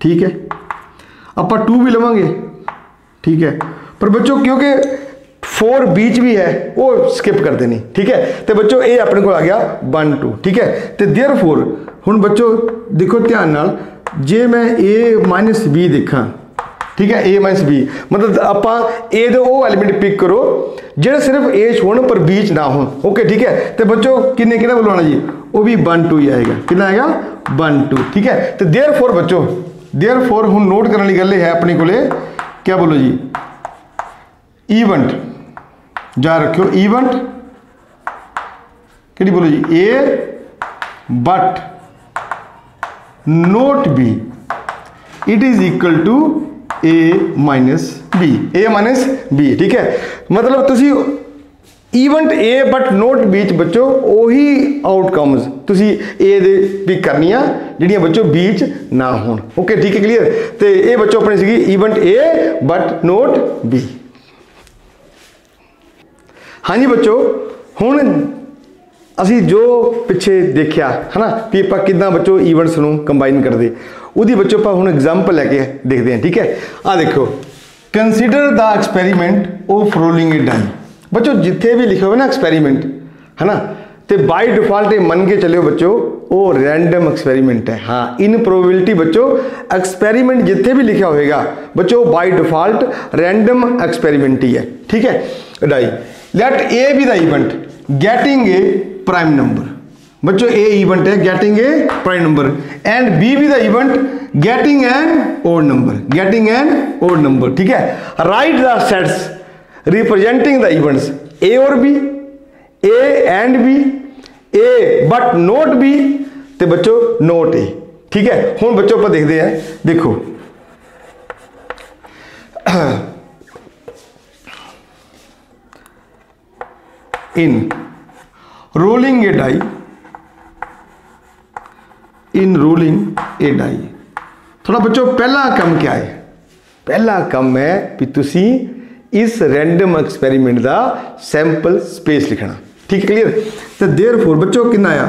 ਠੀਕ ਹੈ? ਆਪਾਂ 2 ਵੀ ਲਵਾਂਗੇ, ਠੀਕ ਹੈ? ਪਰ ਬੱਚੋ ਕਿਉਂਕਿ 4 बीच ਵੀ ਹੈ ਉਹ ਸਕਿਪ ਕਰਦੇ ਨਹੀਂ ਠੀਕ ਹੈ ਤੇ ਬੱਚੋ ਇਹ ਆਪਣੇ ਕੋਲ ਆ ਗਿਆ 1 2 ਠੀਕ ਹੈ ਤੇ देयरफॉर ਹੁਣ ਬੱਚੋ ਦੇਖੋ ਧਿਆਨ ਨਾਲ ਜੇ ਮੈਂ a b ਦੇਖਾਂ ਠੀਕ ਹੈ a b ਮਤਲਬ ਆਪਾਂ a ਦੇ ਉਹ ਐਲੀਮੈਂਟ ਪਿਕ ਕਰੋ ਜਿਹੜੇ ਸਿਰਫ a ਚ ਹੋਣ ਪਰ b ਚ ਨਾ ਹੋਣ ਓਕੇ ਠੀਕ ਹੈ ਤੇ ਬੱਚੋ ਕਿੰਨੇ ਕਿਹੜਾ ਬੁਲਾਉਣਾ ਜੀ ਉਹ ਵੀ 1 2 ਹੀ ਆਏਗਾ ਕਿੰਨਾ ਆਏਗਾ 1 2 ਠੀਕ ਹੈ ਤੇ देयरफॉर ਬੱਚੋ देयरफॉर ਹੁਣ ਨੋਟ ਕਰਨ ਵਾਲੀ ਗੱਲ ਇਹ ਹੈ ਆਪਣੇ ਕੋਲੇ ਕੀ ਬੋਲੋ ਜੀ ਇਵੈਂਟ ਜਾ ਰੱਖਿਓ ਇਵੈਂਟ ਕਿਹੜੀ ਬੋਲੋ ਜੀ? A but not B it is equal to A minus B. A minus B, ਠੀਕ ਹੈ? ਮਤਲਬ ਤੁਸੀਂ event A but not B ਚ ਬੱਚੋ, ਉਹੀ ਆਊਟਕਮਸ ਤੁਸੀਂ A ਦੇ ਪਿਕ ਕਰਨੀਆਂ, ਜਿਹੜੀਆਂ ਬੱਚੋ B ਚ ਨਾ ਹੋਣ। ਓਕੇ ਠੀਕ ਹੈ ਕਲੀਅਰ ਤੇ ਇਹ ਬੱਚੋ ਆਪਣੀ ਸੀਗੀ event A but not B ਹਾਂਜੀ ਬੱਚੋ, ਹੁਣ ਅਸੀਂ ਜੋ ਪਿੱਛੇ ਦੇਖਿਆ, ਹਨਾ, ਵੀ ਆਪਾਂ ਕਿਦਾਂ ਬੱਚੋ ਈਵੈਂਟਸ ਨੂੰ ਕੰਬਾਈਨ ਕਰਦੇ, ਉਹਦੀ ਬੱਚੋ ਆਪਾਂ ਹੁਣ ਐਗਜ਼ਾਮਪਲ ਲੈ ਕੇ ਦੇਖਦੇ ਹਾਂ, ਠੀਕ ਹੈ? ਆ ਦੇਖੋ consider the experiment of rolling it die ਬੱਚੋ, ਜਿੱਥੇ ਵੀ ਲਿਖਿਆ ਹੋਵੇ ਨਾ ਐਕਸਪੈਰੀਮੈਂਟ ਹਨਾ, ਤੇ ਬਾਈ ਡਿਫਾਲਟ ਇਹ ਮੰਨ ਕੇ ਚੱਲਿਓ ਬੱਚੋ, ਉਹ ਰੈਂਡਮ ਐਕਸਪੈਰੀਮੈਂਟ ਹੈ। ਹਾਂ ਇਨ ਪ੍ਰੋਬੇਬਿਲਿਟੀ ਬੱਚੋ ਐਕਸਪੈਰੀਮੈਂਟ ਜਿੱਥੇ ਵੀ ਲਿਖਿਆ ਹੋਵੇਗਾ, ਬੱਚੋ ਬਾਈ ਡਿਫਾਲਟ ਰੈਂਡਮ ਐਕਸਪੈਰੀਮੈਂਟ ਹੀ ਹੈ, ਠੀਕ ਹੈ? Die let A B the event getting a prime number बच्चों ए इवेंट है getting a prime number and B B the event getting an odd number getting an odd number ठीक है? Right the sets representing the events A और B A and B A but not B तो बच्चों note ए ठीक है? हूँ बच्चों पर देखते हैं। देखो। in rolling a die in rolling a die ਥੋੜਾ ਬੱਚੋ ਪਹਿਲਾ ਕੰਮ ਕੀ ਹੈ ਪਹਿਲਾ ਕੰਮ ਹੈ ਵੀ ਤੁਸੀਂ ਇਸ ਰੈਂਡਮ ਐਕਸਪੈਰੀਮੈਂਟ ਦਾ ਸੈਂਪਲ ਸਪੇਸ ਲਿਖਣਾ ਠੀਕ ਹੈ ਕਲੀਅਰ ਤੇ देयरफॉर ਬੱਚੋ ਕਿੰਨਾ ਆ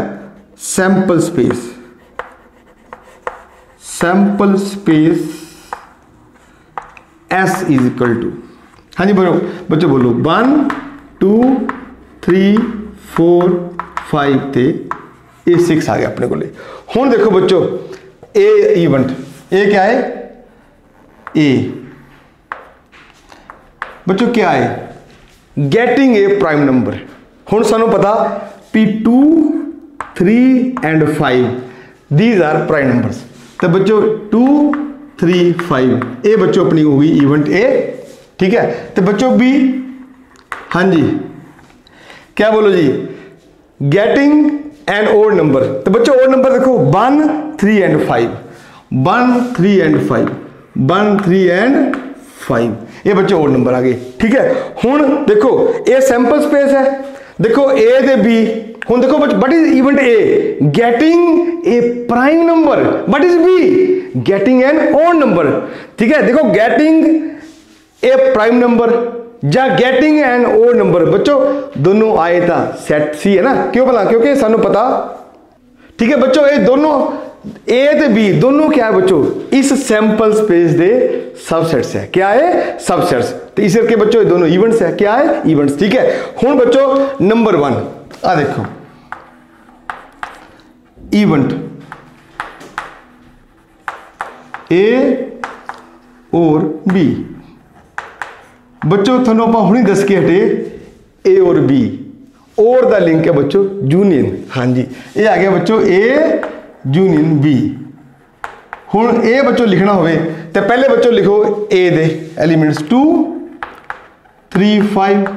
sample space sample space s is equal to ਹਾਂਜੀ ਬੋਲੋ ਬੱਚੋ ਬੋਲੋ 1 2 3 4 5 ਤੇ ਇਹ 6 ਆ ਗਿਆ ਆਪਣੇ ਕੋਲੇ। ਹੁਣ ਦੇਖੋ ਬੱਚੋ ਇਹ ਇਵੈਂਟ ਇਹ ਕੀ ਹੈ? A ਬੱਚੋ ਕੀ ਹੈ? ਗੈਟਿੰਗ a ਪ੍ਰਾਈਮ ਨੰਬਰ ਹੁਣ ਸਾਨੂੰ ਪਤਾ p 2 3 and 5 these are prime numbers ਤਾਂ ਬੱਚੋ 2 3 5 ਇਹ ਬੱਚੋ ਆਪਣੀ ਹੋ ਗਈ ਇਵੈਂਟ A, ਠੀਕ ਹੈ? ਤੇ ਬੱਚੋ B, ਹਾਂਜੀ। क्या बोलो जी? गेटिंग एंड ओड नंबर तो बच्चों ओड नंबर देखो one three and five one three and five one three and five ये बच्चों ओड नंबर आ गए। ठीक है? हूँ देखो ये सैंपल स्पेस है। देखो ए दे बी हूँ देखो but is event A getting a prime number but is B getting an odd number ठीक है? देखो गेटिंग ए प्राइम नंबर ਜਾਂ ਗੈਟਿੰਗ ਐਨ ਓਡ ਨੰਬਰ ਬੱਚੋ ਦੋਨੋਂ ਆਏ ਤਾਂ ਸੈਟ ਸੀ ਹੈ ਨਾ ਕਿਉਂ ਭਲਾ ਕਿਉਂਕਿ ਸਾਨੂੰ ਪਤਾ ਠੀਕ ਹੈ ਬੱਚੋ ਇਹ ਦੋਨੋਂ A ਤੇ B ਦੋਨੋਂ क्या है बच्चों इस सैंपल स्पेस दे सबसेट्स है क्या है सबसेट्स तो इस करके बच्चों ये दोनों इवेंट्स है क्या है इवेंट्स ठीक है हुन बच्चों नंबर 1 आ देखो इवेंट A और B ਬੱਚੋ, ਤੁਹਾਨੂੰ ਆਪਾਂ ਹੁਣੀ ਦੱਸ ਕੇ ਹਟੇ, A ਔਰ B ਔਰ ਦਾ ਲਿੰਕ ਹੈ ਬੱਚੋ ਯੂਨੀਅਨ ਹਾਂਜੀ। ਇਹ ਆ ਗਿਆ ਬੱਚੋ, A ਯੂਨੀਅਨ B ਹੁਣ ਇਹ ਬੱਚੋ ਲਿਖਣਾ ਹੋਵੇ, ਤੇ ਪਹਿਲੇ ਬੱਚੋ ਲਿਖੋ A ਦੇ ਐਲੀਮੈਂਟਸ 2 3 5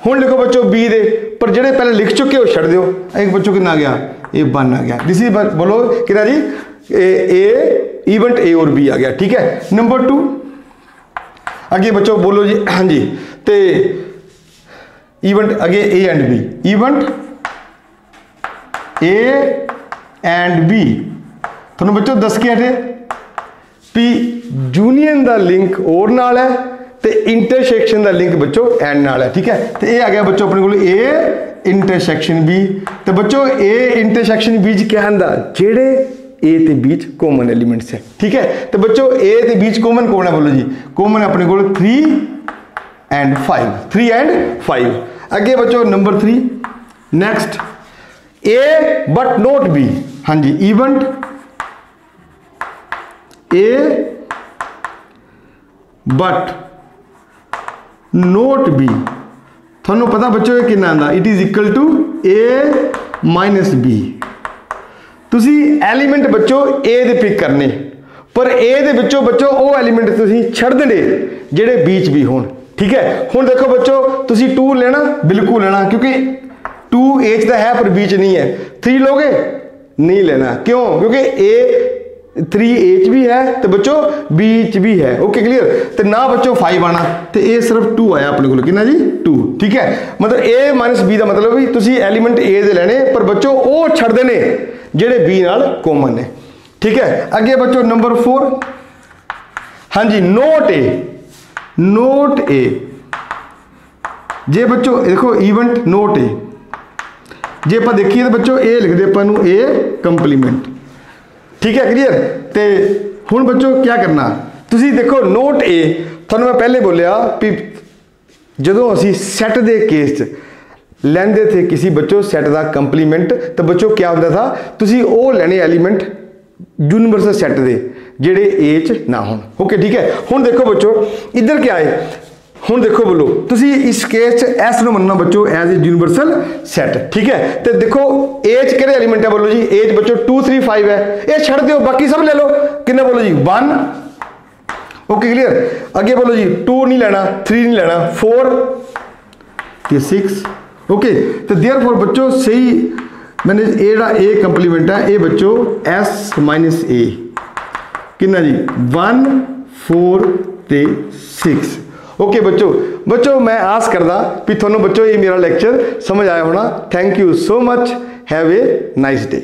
ਹੁਣ ਲਿਖੋ ਬੱਚੋ B ਦੇ, ਪਰ ਜਿਹੜੇ ਪਹਿਲੇ ਲਿਖ ਚੁੱਕੇ ਉਹ ਛੱਡ ਦਿਓ। ਇੱਕ ਬੱਚੋ ਕਿੰਨਾ ਆ ਗਿਆ? ਇਹ 1 ਆ ਗਿਆ। ਦਿਸ ਇਜ਼ ਬੋਲੋ, ਕਿਹਦਾ ਜੀ? A ਇਵੈਂਟ A ਔਰ B ਆ ਗਿਆ, ਠੀਕ ਹੈ? ਨੰਬਰ 2 ਅੱਗੇ ਬੱਚੋ ਬੋਲੋ ਜੀ, ਹਾਂਜੀ। ਤੇ ਇਵੈਂਟ ਅਗੇ A and B event A and B ਤੁਹਾਨੂੰ ਬੱਚੋ ਦੱਸ ਕੇ ਹਟੇ। ਵੀ ਯੂਨੀਅਨ ਦਾ ਲਿੰਕ ਔਰ ਨਾਲ ਹੈ ਤੇ ਇੰਟਰਸੈਕਸ਼ਨ ਦਾ ਲਿੰਕ ਬੱਚੋ ਐਂਡ ਨਾਲ ਹੈ, ਠੀਕ ਹੈ? ਤੇ ਇਹ ਆ ਗਿਆ ਬੱਚੋ ਆਪਣੇ ਕੋਲ A ਇੰਟਰਸੈਕਸ਼ਨ B ਤੇ ਬੱਚੋ A ਇੰਟਰਸੈਕਸ਼ਨ B ਚ ਕਿਹਾ ਹੁੰਦਾ? ਜਿਹੜੇ A ਤੇ B ਚ ਕਾਮਨ ਐਲੀਮੈਂਟਸ ਹੈ ਠੀਕ ਹੈ ਤੇ ਬੱਚੋ A ਤੇ B ਚ ਕਾਮਨ ਕੌਣ ਹੈ ਬੋਲੋ ਜੀ ਕਾਮਨ ਆਪਣੇ ਕੋਲ 3 ਐਂਡ 5 3 ਐਂਡ 5 ਅੱਗੇ ਬੱਚੋ number 3 next A but not B ਹਾਂਜੀ event A but not B ਤੁਹਾਨੂੰ ਪਤਾ ਬੱਚੋ ਇਹ ਕਿੰਨਾ ਆਂਦਾ it is equal to A B ਤੁਸੀਂ ਐਲੀਮੈਂਟ ਬੱਚੋ A ਦੇ ਪਿਕ ਕਰਨੇ। ਪਰ A ਦੇ ਵਿੱਚੋਂ ਬੱਚੋ ਉਹ ਐਲੀਮੈਂਟ ਤੁਸੀਂ ਛੱਡ ਦੇਣੇ, ਜਿਹੜੇ ਵਿੱਚ ਵੀ ਹੋਣ। ਠੀਕ ਹੈ? ਹੁਣ ਦੇਖੋ ਬੱਚੋ, ਤੁਸੀਂ 2 ਲੈਣਾ, ਬਿਲਕੁਲ ਲੈਣਾ, ਕਿਉਂਕਿ 2 A ਚ ਤਾਂ ਹੈ, ਪਰ B ਚ ਨਹੀਂ ਹੈ। 3 ਲੋਗੇ ਨਹੀਂ ਲੈਣਾ। ਕਿਉਂ? ਕਿਉਂਕਿ A 3 A ਚ ਵੀ ਹੈ ਤੇ ਬੱਚੋ B ਚ ਵੀ ਹੈ। ਓਕੇ ਕਲੀਅਰ ਤੇ ਨਾ ਬੱਚੋ 5 ਆਣਾ ਤੇ ਇਹ ਸਿਰਫ 2 ਆਇਆ ਆਪਣੇ ਕੋਲ। ਕਿੰਨਾ ਜੀ? 2 ਠੀਕ ਹੈ? ਮਤਲਬ A B ਦਾ ਮਤਲਬ ਵੀ ਤੁਸੀਂ ਐਲੀਮੈਂਟ A ਦੇ ਲੈਣੇ, ਪਰ ਬੱਚੋ ਉਹ ਛੱਡਦੇ ਨੇ, ਜਿਹੜੇ B ਨਾਲ ਕਾਮਨ ਨੇ। ਠੀਕ ਹੈ? ਅੱਗੇ ਬੱਚੋ ਨੰਬਰ 4 ਹਾਂਜੀ ਨੋਟ A ਨੋਟ A ਜੇ ਬੱਚੋ, ਦੇਖੋ ਇਵੈਂਟ ਨੋਟ A ਜੇ ਆਪਾਂ ਦੇਖੀਏ ਤਾਂ ਬੱਚੋ ਇਹ ਲਿਖਦੇ ਆਪਾਂ ਨੂੰ A ਕੰਪਲੀਮੈਂਟ ਠੀਕ ਹੈ ਕਲੀਅਰ ਤੇ ਹੁਣ ਬੱਚੋ ਕੀ ਕਰਨਾ? ਤੁਸੀਂ ਦੇਖੋ ਨੋਟ A, ਤੁਹਾਨੂੰ ਮੈਂ ਪਹਿਲੇ ਬੋਲਿਆ ਵੀ ਜਦੋਂ ਅਸੀਂ ਸੈੱਟ ਦੇ ਕੇਸ 'ਚ ਲੈਂਦੇ ਥੇ ਕਿਸੇ ਬੱਚੋ ਸੈੱਟ ਦਾ ਕੰਪਲੀਮੈਂਟ ਤਾਂ ਬੱਚੋ ਕੀ ਹੁੰਦਾ ਥਾ? ਤੁਸੀਂ ਉਹ ਲੈਣੇ ਐਲੀਮੈਂਟ ਯੂਨੀਵਰਸਲ ਸੈੱਟ ਦੇ, ਜਿਹੜੇ A 'ਚ ਨਾ ਹੋਣ। ਓਕੇ ਠੀਕ ਹੈ? ਹੁਣ ਦੇਖੋ ਬੱਚੋ, ਇੱਧਰ ਕੀ ਆਏ ਹੁਣ ਦੇਖੋ ਬੋਲੋ ਤੁਸੀਂ ਇਸ ਕੇਸ 'ਚ S ਨੂੰ ਮੰਨਣਾ ਬੱਚੋ ਐਜ਼ ਅ ਯੂਨੀਵਰਸਲ ਸੈੱਟ ਠੀਕ ਹੈ ਤੇ ਦੇਖੋ A 'ਚ ਕਿਹੜੇ ਐਲੀਮੈਂਟ ਹੈ ਬੋਲੋ ਜੀ A 'ਚ ਬੱਚੋ 2 3 5 ਹੈ ਇਹ ਛੱਡ ਦਿਓ ਬਾਕੀ ਸਭ ਲੈ ਲਓ ਕਿੰਨੇ ਬੋਲੋ ਜੀ 1 ਓਕੇ ਕਲੀਅਰ ਅੱਗੇ ਬੋਲੋ ਜੀ 2 ਨਹੀਂ ਲੈਣਾ 3 ਨਹੀਂ ਲੈਣਾ 4 ਤੇ 6 ਓਕੇ ਤੇ देयरफॉर ਬੱਚੋ ਸਹੀ ਮੈਨੇ ਇਹ ਜਿਹੜਾ a ਕੰਪਲੀਮੈਂਟ ਹੈ ਇਹ ਬੱਚੋ s a ਕਿੰਨਾ ਜੀ 1 4 ਤੇ 6 ਓਕੇ ਬੱਚੋ ਬੱਚੋ, ਮੈਂ ਆਸ ਕਰਦਾ ਵੀ ਤੁਹਾਨੂੰ ਬੱਚੋ ਇਹ ਮੇਰਾ ਲੈਕਚਰ ਸਮਝ ਆਇਆ ਹੋਣਾ। Thank you so much have a nice day